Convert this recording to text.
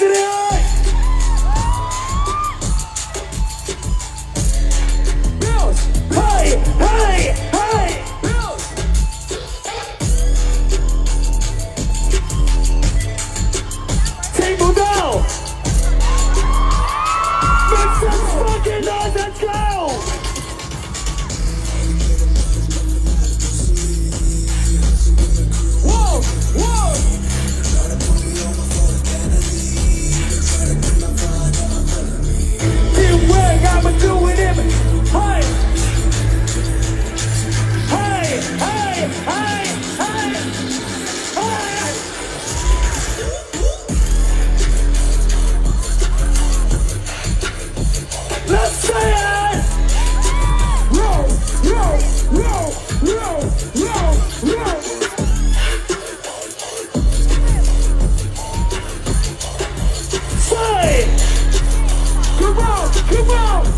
Positive! you wrong.